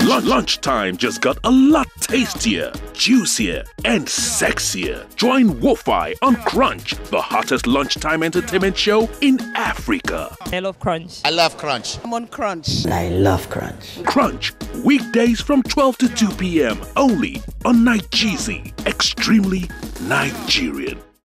lunch, lunchtime just got a lot tastier, juicier, and sexier. Join Wofai on Crunch, the hottest lunchtime entertainment show in Africa. I love Crunch. I love Crunch. I'm on Crunch. I love Crunch. Crunch, weekdays from 12 to 2 p.m. only on Nigezie, extremely Nigerian.